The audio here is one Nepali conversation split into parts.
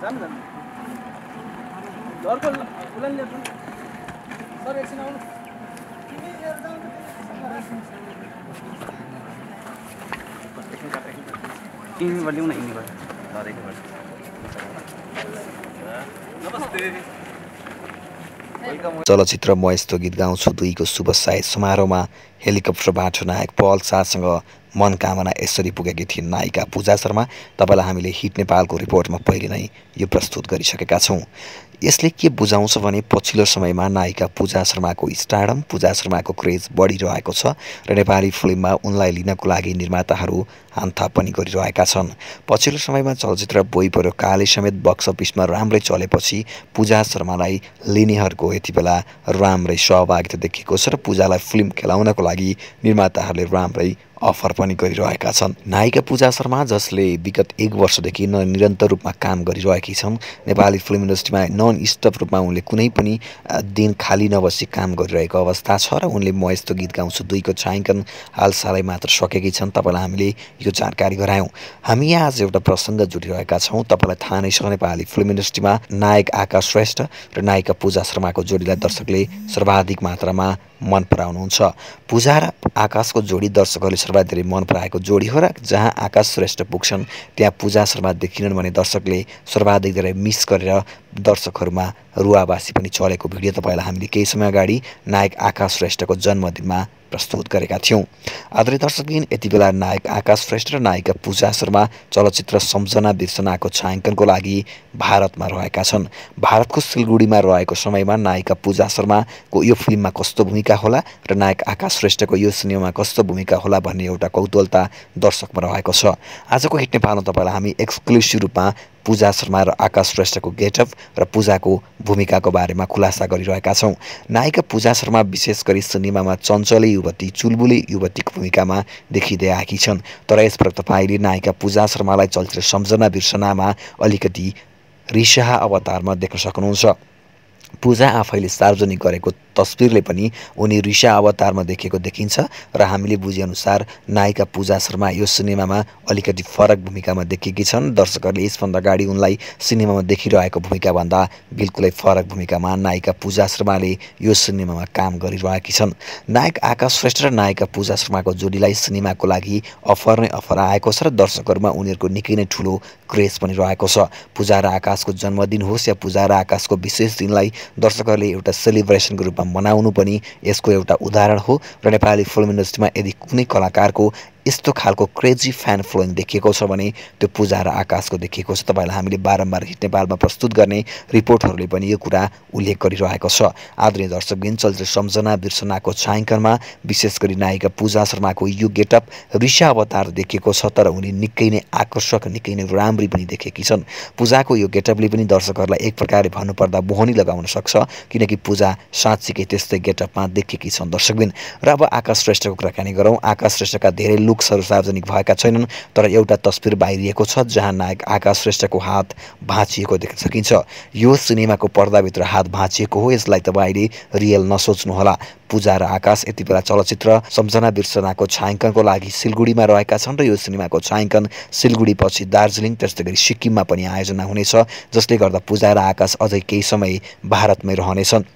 जानु जानु। घरको उसलाई नि ल्याउनु सर एकछिन आउनु। यहीँबाट ल्याउन यहीँबाट नमस्ते। चलचित्र म यस्तो गीत गाउँछु दुईको शुभ सायद समारोहमा हेलिकप्टरबाट नायक पल शाहसँग मनकामना यसरी पुगेकी थिइन्। नायिका पूजा शर्मा तपाईँलाई हामीले हिट नेपालको रिपोर्टमा पहिले नै यो प्रस्तुत गरिसकेका छौँ। यसले के बुझाउँछ भने पछिल्लो समयमा नायिका पूजा शर्माको स्टारडम पूजा शर्माको क्रेज बढिरहेको छ र नेपाली फिल्ममा उनलाई लिनको लागि निर्माताहरू हानथाप पनि गरिरहेका छन्। पछिल्लो समयमा चलचित्र बोइ पऱ्यो काले समेत बक्स अफिसमा राम्रै चलेपछि पूजा शर्मालाई लिनेहरूको यति बेला राम्रै सहभागिता देखिएको छ र पूजालाई फिल्म खेलाउनको लागि निर्माताहरूले राम्रै अफर पनि गरिरहेका छन्। नायिका पूजा शर्मा जसले विगत एक वर्षदेखि न निरन्तर रूपमा काम गरिरहेकी छन् नेपाली फिल्म इन्डस्ट्रीमा नन स्टप रूपमा उनले कुनै पनि दिन खाली नबसी काम गरिरहेको अवस्था छ र उनले म यस्तो गीत गाउँछु दुईको छायाङ्कन हालसालै मात्र सकेकी छन्। तपाईँलाई हामीले यो जानकारी गरायौँ। हामी यहाँ आज एउटा प्रसङ्ग जोडिरहेका छौँ। तपाईँलाई थाहा नै छ नेपाली फिल्म इन्डस्ट्रीमा नायक आकाश श्रेष्ठ र नायिका पूजा शर्माको जोडीलाई दर्शकले सर्वाधिक मात्रामा मन पराउनुहुन्छ पूजा र आकाशको जोडी दर्शकहरूले सर्वाधिक धेरै मन पराएको जोडी हो र जहाँ आकाश श्रेष्ठ पुग्छन् त्यहाँ पूजा शर्मा देखिनन् भने दर्शकले सर्वाधिक धेरै मिस गरेर दर्शकहरूमा रुवाबासी पनि चलेको भिडियो तपाईँलाई हामीले केही समय अगाडि नायक आकाश श्रेष्ठको जन्मदिनमा प्रस्तुत गरेका थियौँ। आदरणीय दर्शकबिन यति बेला नायक आकाश श्रेष्ठ र नायिका पूजा शर्मा चलचित्र सम्झना बिर्सनाको छायाङ्कनको लागि भारतमा रहेका छन्। भारतको सिलगढीमा रहेको समयमा नायिका पूजा शर्माको यो फिल्ममा कस्तो भूमिका होला र नायक आकाश श्रेष्ठको यो सिनेमामा कस्तो भूमिका होला भन्ने एउटा कौतूहलता दर्शकमा रहेको छ। आजको हिट नेपालमा तपाईँलाई हामी एक्सक्लुसिभ रूपमा पूजा शर्मा र आकाश श्रेष्ठको गेटअप र पूजाको भूमिकाको बारेमा खुलासा गरिरहेका छौँ। नायिका पूजा शर्मा विशेष गरी सिनेमामा चञ्चले युवती चुलबुले युवतीको भूमिकामा देखिँदै आएकी छन्। तर यसपल्ट तपाईँले नायिका पूजा शर्मालाई चलचित्र सम्झना बिर्सनामा अलिकति रिसाहा अवतारमा देख्न सक्नुहुन्छ। पूजा आफैले सार्वजनिक गरेको तस्विरले पनि उनी रिसा अवतारमा देखेको देखिन्छ र हामीले बुझेअनुसार नायिका पूजा शर्मा यो सिनेमामा अलिकति फरक भूमिकामा देखेकी छन्। दर्शकहरूले यसभन्दा अगाडि उनलाई सिनेमामा देखिरहेको भूमिकाभन्दा बिल्कुलै फरक भूमिकामा नायिका पूजा शर्माले यो सिनेमामा काम गरिरहेकी छन्। नायक आकाश श्रेष्ठ र नायिका पूजा शर्माको जोडीलाई सिनेमाको लागि अफर नै अफर आएको छ र दर्शकहरूमा उनीहरूको निकै नै ठुलो क्रेज पनि रहेको छ। पूजा र आकाशको जन्मदिन होस् या पूजा र आकाशको विशेष दिनलाई दर्शकहरूले एउटा सेलिब्रेसनको रूपमा मनाउनु पनि यसको एउटा उदाहरण हो। र नेपाली फिल्म इन्डस्ट्रीमा यदि कुनै कलाकारको यस्तो खालको क्रेजी फ्यान फ्लोइङ देखिएको छ भने त्यो पूजा र आकाशको देखिएको छ। तपाईँलाई हामीले बारम्बार हिट नेपालमा प्रस्तुत गर्ने रिपोर्टहरूले पनि यो कुरा उल्लेख गरिरहेको छ। आदरणीय दर्शकबिन चलचित्र सम्झना बिर्सनाको छायाङ्कनमा विशेष गरी नायिका पूजा शर्माको यो गेटअप ऋषा अवतार देखिएको छ तर उनी निकै नै आकर्षक निकै नै राम्री पनि देखेकी छन्। पूजाको यो गेटअपले पनि दर्शकहरूलाई एक प्रकारले भन्नुपर्दा मोहनी लगाउन सक्छ किनकि पूजा साँच्चीकै त्यस्तै गेटअपमा देखेकी छन्। दर्शकबिन र अब आकाश श्रेष्ठको कुराकानी गरौँ। आकाश श्रेष्ठका धेरै लुक्सहरू सार्वजनिक भएका छैनन् तर एउटा तस्विर बाहिरिएको छ जहाँ नायक आकाश श्रेष्ठको हात भाँचिएको देख्न सकिन्छ यो सिनेमाको पर्दाभित्र हात भाँचिएको हो यसलाई तपाईँले रियल नसोच्नुहोला पूजा र आकाश यति बेला चलचित्र सम्झना बिर्सनाको छायाङ्कनको लागि सिलगढीमा रहेका छन् र यो सिनेमाको छायाङ्कन सिलगढी पछि दार्जिलिङ त्यस्तै गरी सिक्किममा पनि आयोजना हुनेछ जसले गर्दा पूजा र आकाश अझै केही समय भारतमै रहनेछन्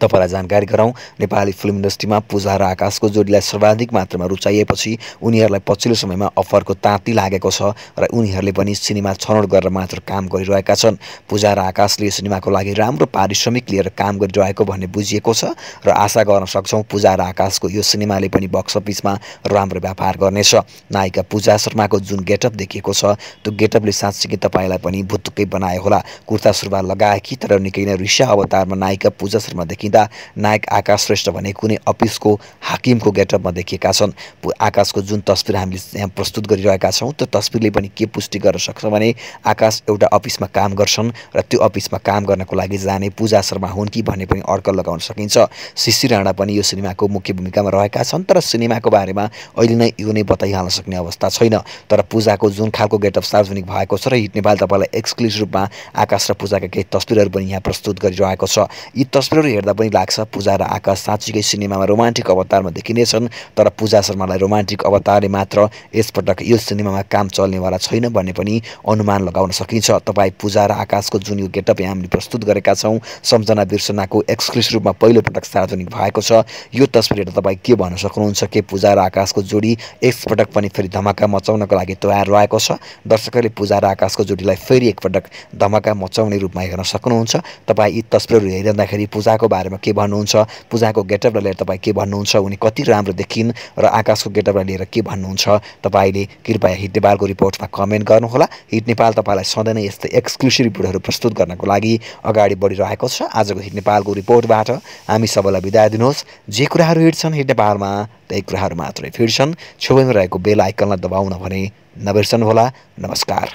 तपाईँलाई जानकारी गराउँ। नेपाली फिल्म इन्डस्ट्रीमा पूजा र आकाशको जोडीलाई सर्वाधिक मात्रामा रुचाइएपछि उनीहरूलाई पछिल्लो समयमा अफरको ताती लागेको छ र उनीहरूले पनि सिनेमा छनौट गरेर मात्र काम गरिरहेका छन्। पूजा र आकाशले सिनेमाको लागि राम्रो पारिश्रमिक लिएर काम गरिरहेको भन्ने बुझिएको छ र आशा गर्न सक्छौँ पूजा र आकाशको यो सिनेमाले पनि बक्स अफिसमा राम्रो व्यापार गर्नेछ। नायिका पूजा शर्माको जुन गेटअप देखिएको छ त्यो गेटअपले साँच्चीकै तपाईँलाई पनि भुत्तुकै बनायो होला। कुर्ता सुरुवाल लगाएकी तर निकै नै ऋषा अवतारमा नायिका पूजा शर्मा देखिँदा नायक आकाश श्रेष्ठ भने कुनै अफिसको हाकिमको गेटअपमा देखिएका छन्। आकाशको जुन तस्विर हामीले यहाँ प्रस्तुत गरिरहेका छौँ त्यो तस्विरले पनि के पुष्टि गर्न सक्छ भने आकाश एउटा अफिसमा काम गर्छन् र त्यो अफिसमा काम गर्नको लागि जाने पूजा शर्मा हुन् कि भन्ने पनि अड्कल लगाउन सकिन्छ। शिशिर राणा पनि यो सिनेमाको मुख्य भूमिकामा रहेका छन् तर सिनेमाको बारेमा अहिले नै यो नै बताइहाल्न सक्ने अवस्था छैन। तर पूजाको जुन खालको गेटअप सार्वजनिक भएको छ र हिट नेपाल तपाईँलाई एक्सक्लुसिभ रूपमा आकाश र पूजाका केही तस्विरहरू पनि यहाँ प्रस्तुत गरिरहेको छ। यी तस्विरहरू हेर्दा पनि लाग्छ। पूजा र आकाश साँच्चीकै सिनेमामा रोमान्टिक अवतारमा देखिनेछन् तर पूजा शर्मालाई रोमान्टिक अवतारले मात्र यसपटक यो सिनेमामा काम चल्नेवाला छैन भन्ने पनि अनुमान लगाउन सकिन्छ। तपाईँ पूजा र आकाशको जुन यो गेटअप यहाँ हामीले प्रस्तुत गरेका छौँ सम्झना बिर्सनाको एक्सक्लुसिभ रूपमा पहिलोपटक सार्वजनिक भएको छ। यो तस्बिर हेरेर तपाईँ के भन्न सक्नुहुन्छ के पूजा र आकाशको जोडी एकपटक पनि फेरि धमाका मचाउनको लागि तयार रहेको छ? दर्शकहरूले पूजा र आकाशको जोडीलाई फेरि एकपटक धमाका मचाउने रूपमा हेर्न सक्नुहुन्छ। तपाईँ यी तस्बिरहरू हेरिरहँदाखेरि पूजाको बारेमा के भन्नुहुन्छ पूजाको गेटअपलाई लिएर तपाईँ के भन्नुहुन्छ उनी कति राम्रो देखिन् र आकाशको गेटअपलाई लिएर के भन्नुहुन्छ तपाईँले कृपया हिट नेपालको रिपोर्टमा कमेन्ट गर्नुहोला। हिट नेपाल तपाईँलाई सधैँ नै यस्तै एक्सक्लुसिभ रिपोर्टहरू प्रस्तुत गर्नको लागि अगाडि बढिरहेको छ। आजको हिट नेपालको रिपोर्टबाट हामी सबैलाई बिदा दिनुहोस्। जे कुराहरू हिँड्छन् हिट नेपालमा त्यही कुराहरू मात्रै फिर्छन् छेउमा रहेको बेल आइकनलाई दबाउन भने नबिर्सनुहोला। नमस्कार।